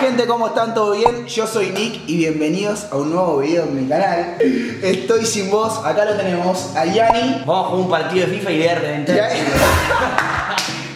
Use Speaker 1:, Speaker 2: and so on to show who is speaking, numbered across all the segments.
Speaker 1: Gente, ¿cómo están? ¿Todo bien? Yo soy Nick y bienvenidos a un nuevo video en mi canal. Estoy sin voz, acá lo tenemos a Yanni.
Speaker 2: Vamos a jugar un partido de FIFA y de reventar.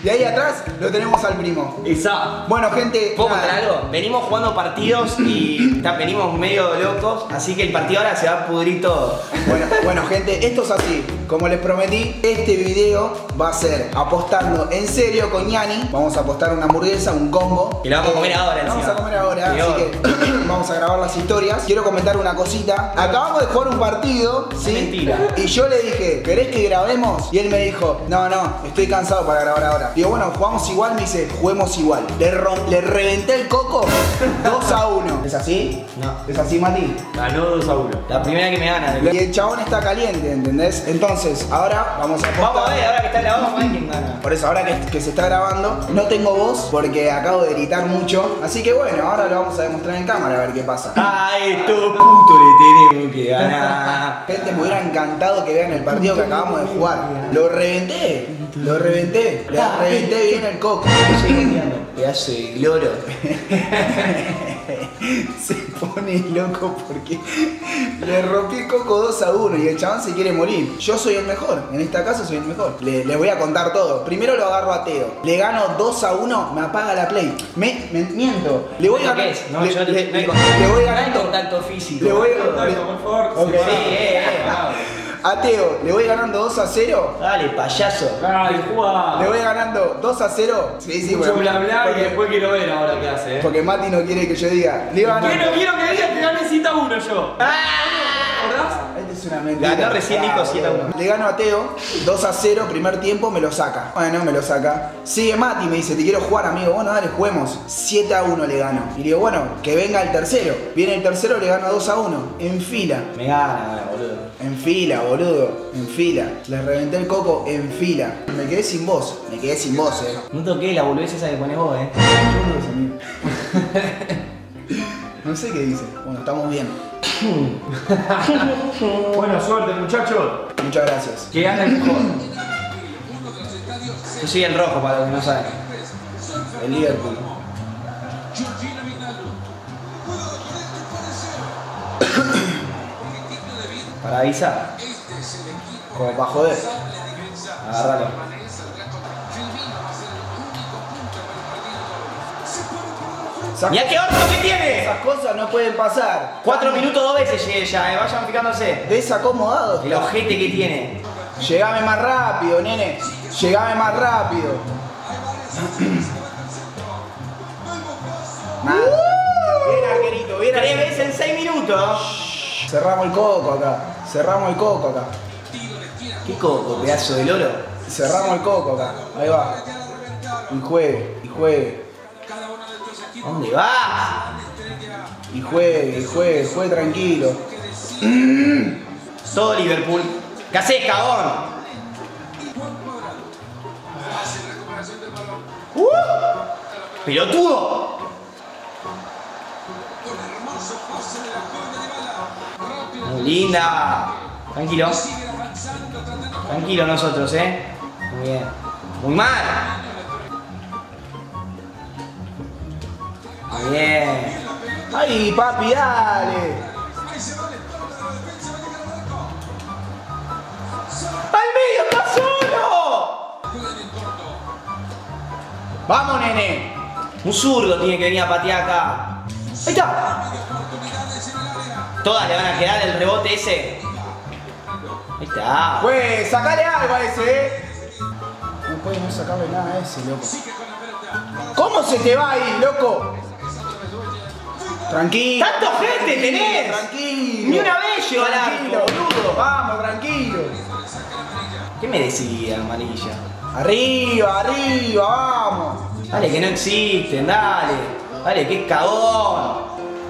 Speaker 1: Y ahí, atrás lo tenemos al primo.
Speaker 2: Esa.
Speaker 1: Bueno gente,
Speaker 2: ¿Puedo
Speaker 1: nada,
Speaker 2: contar algo? Venimos jugando partidos y venimos medio locos, así que el partido ahora se va a pudrir todo.
Speaker 1: Bueno, bueno, gente, esto es así. Como les prometí, este video va a ser apostando en serio con Yanni. Vamos a apostar una hamburguesa, un combo.
Speaker 2: Y la vamos a comer ahora
Speaker 1: Vamos
Speaker 2: encima.
Speaker 1: a comer ahora,
Speaker 2: Peor.
Speaker 1: así que vamos a grabar las historias. Quiero comentar una cosita. Acabamos de jugar un partido, ¿sí?
Speaker 2: Mentira.
Speaker 1: Y yo le dije, ¿querés que grabemos? Y él me dijo, no, no, estoy cansado para grabar ahora. Digo, bueno, jugamos igual, me dice, juguemos igual. Le, le reventé el coco 2 a 1. ¿Es así?
Speaker 2: No.
Speaker 1: ¿Es así, Mati?
Speaker 3: Ganó 2 a 1.
Speaker 2: La primera que me gana.
Speaker 1: Y el chabón está caliente, ¿entendés? Entonces, ahora vamos a apostar.
Speaker 2: Vamos a ver, ahora que está grabado, vamos a ver quién gana.
Speaker 1: Por eso, ahora que, que se está grabando, no tengo voz porque acabo de gritar mucho. Así que bueno, ahora lo vamos a demostrar en cámara a ver qué pasa.
Speaker 2: A estos putos le tenemos que ganar.
Speaker 1: Gente, me hubiera encantado que vean el partido que acabamos de jugar. Lo reventé, lo reventé, le reventé bien el coco.
Speaker 2: Gloro.
Speaker 1: Se pone loco porque le rompí el coco 2 a 1 y el chabón se quiere morir. Yo soy el mejor, en esta casa soy el mejor. Le, voy a contar todo. Primero lo agarro a Teo. Le gano 2 a 1, me apaga la play. Me, me miento. Le voy a
Speaker 2: ¿Qué es? No,
Speaker 1: le,
Speaker 2: yo
Speaker 1: le-
Speaker 2: le,
Speaker 1: le- voy ganando.
Speaker 2: contacto físico.
Speaker 1: Le voy
Speaker 3: por favor.
Speaker 1: Ok.
Speaker 2: Sí, eh, eh, vamos.
Speaker 1: A Teo, le voy ganando 2 a 0.
Speaker 2: Dale, payaso.
Speaker 3: Dale, jugá.
Speaker 1: Le voy ganando 2 a 0. Sí, sí,
Speaker 3: Mucho
Speaker 1: bueno,
Speaker 3: bla bla y
Speaker 1: porque,
Speaker 3: después quiero ver ahora qué hace. ¿eh?
Speaker 1: porque Mati no quiere que yo diga. Le iba
Speaker 3: ¿Qué no
Speaker 1: ganando.
Speaker 3: quiero que digas que gané cita 1 yo? ¿Acordás?
Speaker 1: Este es una mentira.
Speaker 2: Ganó recién Nico
Speaker 1: Ah,
Speaker 2: 7 a 1.
Speaker 1: Le gano a Teo 2 a 0, primer tiempo, me lo saca. Bueno, me lo saca. Sigue Mati, me dice, te quiero jugar, amigo. Bueno, dale, juguemos. 7 a 1 le gano. Y le digo, bueno, que venga el tercero. Viene el tercero, le gano 2 a 1. En fila.
Speaker 2: Me gana, boludo.
Speaker 1: En fila, boludo. En fila. Le reventé el coco en fila. Me quedé sin voz. Me quedé sin voz, eh.
Speaker 2: No toqué la boludez esa que pones vos, eh.
Speaker 1: No sé qué dice. Bueno, estamos bien.
Speaker 3: Buena suerte, muchachos.
Speaker 1: Muchas gracias.
Speaker 3: Que gana el mejor.
Speaker 2: Yo soy el rojo, para los que no saben.
Speaker 1: El Liverpool.
Speaker 2: Para avisar.
Speaker 1: Como para joder.
Speaker 2: Agárralo.
Speaker 1: Esas,
Speaker 2: ¡Mira qué orto que tiene!
Speaker 1: esas cosas no pueden pasar.
Speaker 2: Cuatro minutos dos veces llegué ya, eh. Vayan fijándose.
Speaker 1: Desacomodado.
Speaker 2: El ojete que tiene.
Speaker 1: Llegame más rápido, nene. Llegame más rápido. Nada. Bien, arquerito, bien,
Speaker 2: Tres veces en seis minutos.
Speaker 1: Cerramos el coco acá. Cerramos el coco acá.
Speaker 2: ¿Qué coco, pedazo de loro?
Speaker 1: Cerramos el coco acá. Ahí va. Y juegue, y juegue.
Speaker 2: ¿Dónde vas?
Speaker 1: Y juegue, juegue, juegue tranquilo.
Speaker 2: Todo Liverpool. ¿Qué haces, cagón? ¡Uh! ¡Pelotudo! Muy linda. Tranquilo. Tranquilo nosotros, ¿eh? Muy bien. Muy mal. Bien.
Speaker 1: ¡Ay, papi, dale!
Speaker 2: ¡Al medio está solo!
Speaker 1: ¡Vamos, nene!
Speaker 2: Un zurdo tiene que venir a patear acá. Ahí está. Todas le van a quedar el rebote ese. Ahí está.
Speaker 1: Pues, sacale algo a ese, eh. No puede no sacarle nada a ese, loco. ¿Cómo se te va ahí, loco? Tranquilo.
Speaker 2: ¡Tanto gente tenés!
Speaker 1: Tranquilo.
Speaker 2: Ni una vez llegó al arco, boludo.
Speaker 1: Vamos, tranquilo.
Speaker 2: ¿Qué me decía, amarilla?
Speaker 1: Arriba, arriba, vamos.
Speaker 2: Dale, que no existen, dale. Dale, que cagón.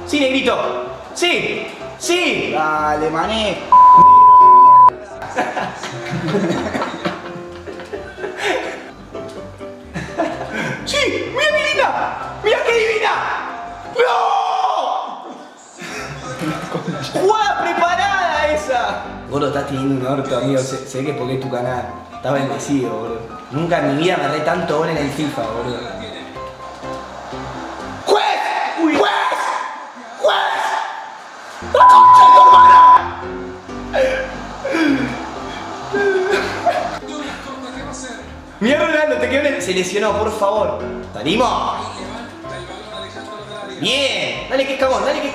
Speaker 2: Sí, negrito. Sí, sí.
Speaker 1: Dale, mané.
Speaker 2: ¡Jugada preparada esa! Gordo, estás teniendo un orto, amigo. Sé, sé que porque es tu canal. Estás bendecido, boludo. Nunca en mi vida me re tanto gol en el FIFA, boludo.
Speaker 1: ¡Juez!
Speaker 2: Mira Ronaldo, te quedó en el- Se lesionó, por favor. ¿Salimos? Bien. Dale que es cagón, dale que es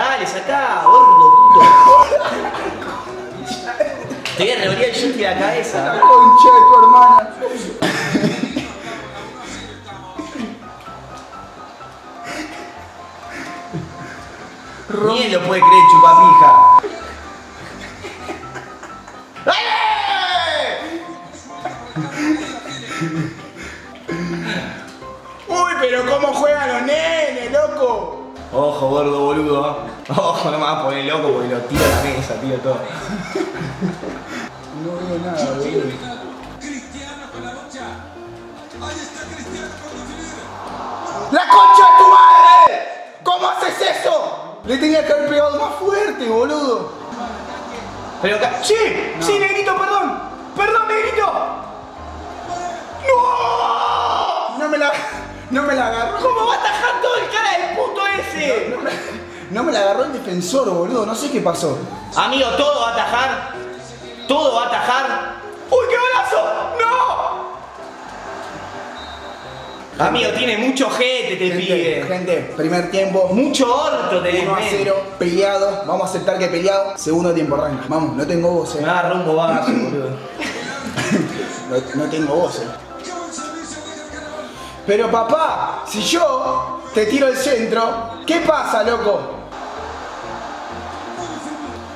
Speaker 2: Dale, sacá, gordo, puto. Te voy a revolver el joystick de la
Speaker 1: La
Speaker 2: cabeza.
Speaker 1: concha de tu hermana.
Speaker 2: Ni él lo puede creer, chupapija. ¡Dale!
Speaker 1: Uy, pero cómo juegan los nenes, loco.
Speaker 2: Ojo, gordo, boludo. Ojo, no me vas a poner loco porque lo tiro a la mesa, tiro todo.
Speaker 1: No veo nada, boludo. ¡La concha de tu madre! ¿Cómo haces eso? Le tenía que haber pegado más fuerte, boludo.
Speaker 2: Pero acá. ¡Sí! ¡Sí, negrito, perdón! ¡Perdón, negrito! ¡No!
Speaker 1: No me la, no me la agarró.
Speaker 2: ¿Cómo va a atajar todo el ese?
Speaker 1: No me, no me la agarró el defensor, boludo. No sé qué pasó.
Speaker 2: Amigo, todo va a atajar. Todo va a atajar. ¡Uy, qué golazo! ¡No! Amigo, tiene mucho jete, te
Speaker 1: Gente,
Speaker 2: pide.
Speaker 1: gente, primer tiempo.
Speaker 2: Mucho orto te
Speaker 1: 1 a 0, peleado. Vamos a aceptar que peleado. Segundo tiempo arranca. Vamos, no tengo voz,
Speaker 2: Me
Speaker 1: eh.
Speaker 2: agarró un bobazo, boludo.
Speaker 1: No, no tengo voz, eh. Pero papá, si yo te tiro el centro, ¿qué pasa, loco?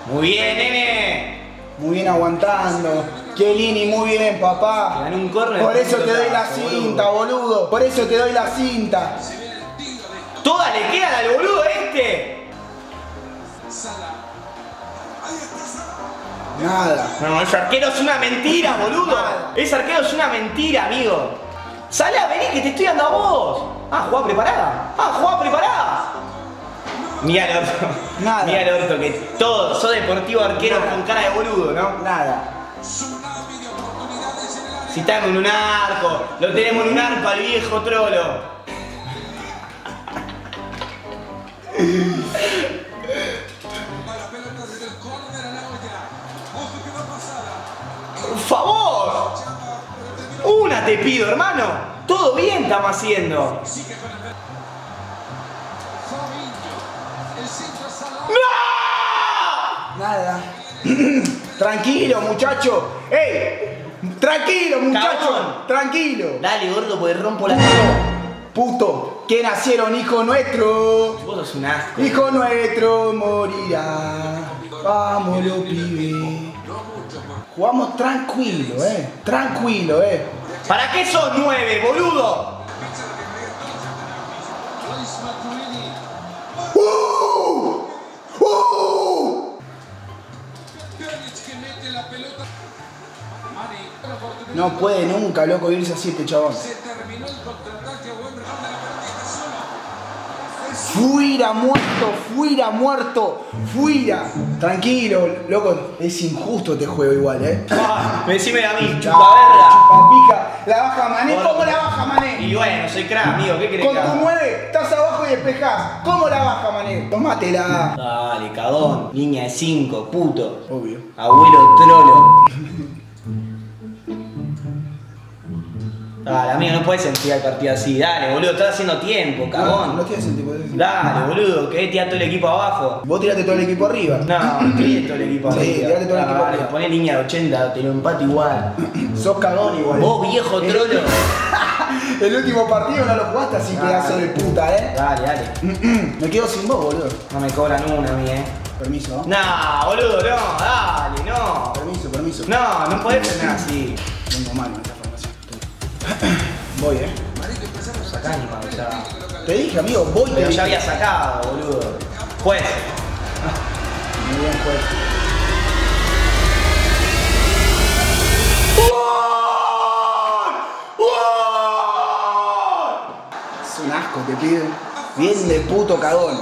Speaker 2: Muy bien, nene.
Speaker 1: Muy bien aguantando. Chiellini, muy bien, papá.
Speaker 2: Un.
Speaker 1: Por eso te doy la cinta, boludo. Por eso te doy la cinta.
Speaker 2: Todas le quedan al boludo este.
Speaker 1: Nada.
Speaker 2: No, ese arquero es una mentira, boludo. Ese arquero es una mentira, amigo. Sala, vení que te estoy dando a vos. Ah, jugá preparada. Ah, jugá preparada. Mira el orto.
Speaker 1: Nada.
Speaker 2: Mira el orto que todo. Sos deportivo arquero
Speaker 1: Nada.
Speaker 2: con cara de boludo, ¿no?
Speaker 1: Nada.
Speaker 2: Si estamos en un arco, lo tenemos en un arco al viejo trolo. Por favor. Una te pido, hermano. Todo bien estamos haciendo. ¡No!
Speaker 1: Nada. Tranquilo, muchacho. ¡Ey! Tranquilo, muchacho. Tranquilo.
Speaker 2: Dale, gordo, porque rompo la
Speaker 1: Puto, que nacieron hijo nuestro.
Speaker 2: Vos sos un asco.
Speaker 1: Hijo nuestro morirá. Vámonos, pibe. Jugamos tranquilo, eh. Tranquilo, eh.
Speaker 2: ¿Para qué sos nueve, boludo?
Speaker 1: No puede nunca, loco, irse así este chabón. Fuera muerto, fuera muerto, fuera. Tranquilo, loco, es injusto este juego igual, eh.
Speaker 2: Ah, decime a mí,
Speaker 1: La
Speaker 2: chupaverga.
Speaker 1: Chupapija, la baja Mané, ¿cómo la baja Mané?
Speaker 2: Y bueno, soy crack, amigo, ¿qué querés
Speaker 1: Con tu? 9 estás abajo y despejás. ¿Cómo la baja Mané? Tomátela.
Speaker 2: Dale, cagón. Línea de 5, puto.
Speaker 1: Obvio.
Speaker 2: Abuelo trolo. Dale, amigo, no puedes enfriar el partido así. Dale, boludo, estás haciendo tiempo,
Speaker 1: No,
Speaker 2: cagón.
Speaker 1: no tiene sentido. eso.
Speaker 2: Dale, boludo, que tirar todo el equipo abajo.
Speaker 1: Vos tiraste todo el equipo arriba.
Speaker 2: No, tiré todo el equipo
Speaker 1: Sí,
Speaker 2: arriba.
Speaker 1: tirate todo el equipo arriba.
Speaker 2: Poné línea de 80, te lo empato igual.
Speaker 1: Sos cagón igual.
Speaker 2: Vos, viejo trolo.
Speaker 1: El último partido no lo jugaste así,
Speaker 2: Dale.
Speaker 1: pedazo de puta, eh.
Speaker 2: Dale, dale.
Speaker 1: Me quedo sin vos, boludo.
Speaker 2: No me cobran una a mí, eh.
Speaker 1: Permiso, ¿no?
Speaker 2: Boludo, no, dale, no.
Speaker 1: Permiso, permiso.
Speaker 2: No, no podés frenar así.
Speaker 1: Tengo mano esta formación. Voy, eh.
Speaker 2: Sacá ni cuando ya.
Speaker 1: Te dije, amigo, voy.
Speaker 2: Pero ya había sacado, boludo. Juez.
Speaker 1: Muy bien, juez. Es un asco, te pide. Bien de puto cagón.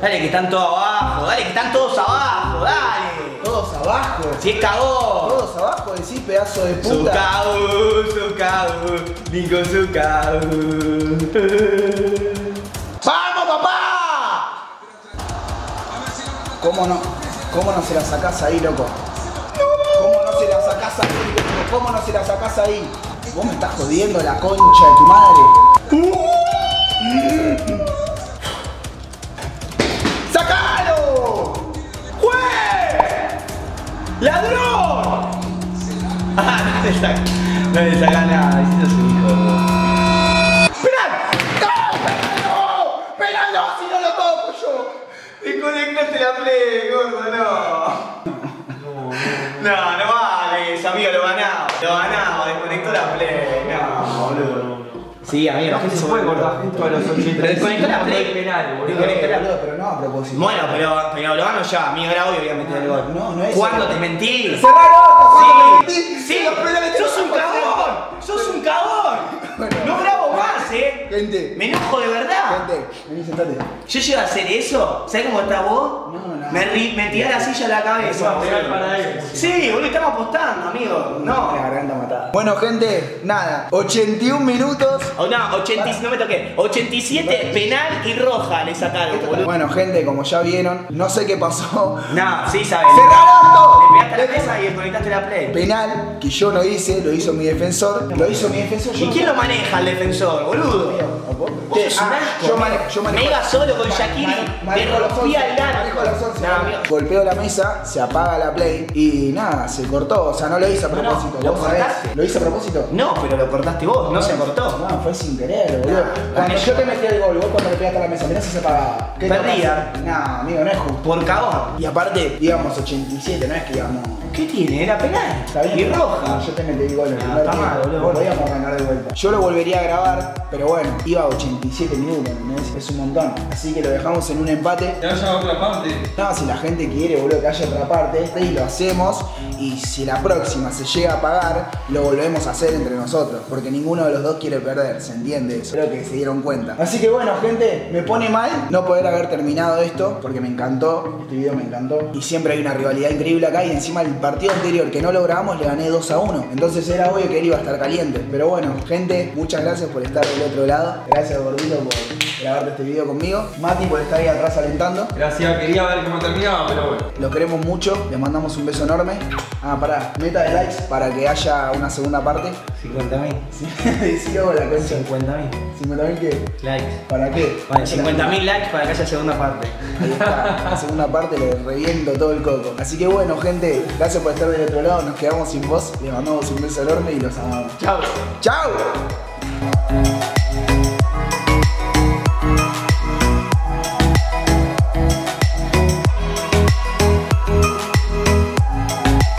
Speaker 2: Dale que están todos abajo, dale que están todos abajo, dale.
Speaker 1: Abajo.
Speaker 2: Si es cagón.
Speaker 1: Todos abajo, decís pedazo de
Speaker 2: Su
Speaker 1: puta.
Speaker 2: caú, su caú, digo su caú. ¡Vamos, papá!
Speaker 1: ¿Cómo no? ¿Cómo no se la sacás ahí, loco? ¿Cómo no se la sacás ahí, loco? ¿Cómo no se la sacás ahí? Vos me estás jodiendo la concha de tu madre.
Speaker 2: Le saca, no le saca nada, es su hijo. ¡Penal! ¡No! ¡Penal no! ¡Si no lo toco yo! Desconectaste la play, gordo, no. No, no vale eso, amigo, lo ganamos. Lo ganamos, desconectó la play. No, boludo. Sí, amigo,
Speaker 3: No se puede cortar justo a los 80.
Speaker 2: Desconectó la play.
Speaker 3: penal, boludo.
Speaker 2: Desconectó la
Speaker 1: Boludo, pero no a propósito.
Speaker 2: Bueno, pero, pero lo gano ya, amigo, era obvio que iba a meter el gol.
Speaker 1: No, no es
Speaker 2: ¿Cuándo te mentí?
Speaker 1: ¡Cerrá el orto! ¿cuándo me
Speaker 2: Sí,
Speaker 1: mentí?
Speaker 2: sí, sos un
Speaker 1: van
Speaker 2: cagón, sos un cagón.
Speaker 1: Bueno.
Speaker 2: No grabo más, eh.
Speaker 1: Gente.
Speaker 2: Me enojo de verdad.
Speaker 1: Gente, vení, sentate.
Speaker 2: Yo llego a hacer eso, ¿sabes cómo estás vos?
Speaker 1: No, no.
Speaker 2: Me, ri- me tiré la silla a la cabeza.
Speaker 3: No, penal
Speaker 2: boludo.
Speaker 3: para él.
Speaker 2: Sí, boludo, estamos apostando, amigo.
Speaker 1: La
Speaker 2: No.
Speaker 1: garganta matada. Bueno, gente, nada. 81 minutos.
Speaker 2: O no, 80, no me toqué. 87, penal y roja le sacaron, boludo.
Speaker 1: Bueno, gente, como ya vieron, no sé qué pasó.
Speaker 2: No, sí, sabes.
Speaker 1: ¡Cerrá el orto!
Speaker 2: Le pegaste a la mesa y desconectaste la play.
Speaker 1: Penal que yo no hice, lo hizo mi defensor. Lo hizo mi defensor. yo
Speaker 2: ¿Y quién lo maneja el defensor, boludo? Vos sos un
Speaker 1: Ah,
Speaker 2: asco,
Speaker 1: yo
Speaker 2: me-
Speaker 1: manejo, yo manejo.
Speaker 2: Me iba solo con Shakiri,
Speaker 1: los
Speaker 2: rompía
Speaker 1: 11,
Speaker 2: el lado.
Speaker 1: manejo los 11,
Speaker 2: No, amigo.
Speaker 1: Golpeo la mesa, se apaga la play y nada, se cortó. O sea, no lo hice a
Speaker 2: No, no,
Speaker 1: propósito.
Speaker 2: lo
Speaker 1: ¿vos sabés?
Speaker 2: cortaste.
Speaker 1: ¿Lo hice a propósito?
Speaker 2: No, pero lo cortaste vos, no se cortó.
Speaker 1: No, fue sin querer, boludo. Cuando
Speaker 2: me-
Speaker 1: yo te metí el gol, vos cuando le pegaste a la mesa, mirá si se apagaba. ¿Qué te
Speaker 2: Perdía.
Speaker 1: No, amigo, no es justo.
Speaker 2: Por cagón.
Speaker 1: Y aparte, íbamos 87, no es que íbamos.
Speaker 2: ¿Qué tiene? Era penal.
Speaker 1: Está bien.
Speaker 2: Y roja.
Speaker 1: Yo te metí el gol
Speaker 2: Ah, está mal, boludo.
Speaker 1: No Podíamos ganar de vuelta. Yo lo volvería a grabar, pero bueno, iba a 87 minutos, ¿entendés? Es un montón. Así que lo dejamos en un empate.
Speaker 3: Que haya otra parte.
Speaker 1: No, si la gente quiere, boludo, que haya otra parte, y lo hacemos. Y si la próxima se llega a pagar, lo volvemos a hacer entre nosotros. Porque ninguno de los dos quiere perder, ¿se entiende eso? Creo que se dieron cuenta. Así que bueno, gente, me pone mal no poder haber terminado esto, porque me encantó, este video me encantó. Y siempre hay una rivalidad increíble acá. Y encima el partido anterior que no lo grabamos, le gané 2 a 1. Entonces era obvio que él iba a estar caliente. Pero bueno, gente, muchas gracias por estar del otro lado. Gracias, por grabarte este video conmigo. Mati, por estar ahí atrás alentando.
Speaker 3: Gracias, quería ver cómo terminaba, pero bueno.
Speaker 1: Los queremos mucho, les mandamos un beso enorme. Ah, pará, meta de likes para que haya una segunda parte.
Speaker 2: 50.000.
Speaker 1: Sí, sí, hola, concha.
Speaker 2: 50.000
Speaker 1: ¿50.000 qué?
Speaker 2: likes.
Speaker 1: ¿Para qué?
Speaker 2: Vale, 50.000 likes para que haya segunda parte.
Speaker 1: Ahí está, la segunda parte le reviento todo el coco. Así que bueno, gente, gracias por estar del otro lado. Nos quedamos sin voz, les mandamos un beso enorme y los amamos.
Speaker 2: Chao.
Speaker 1: ¡Chao!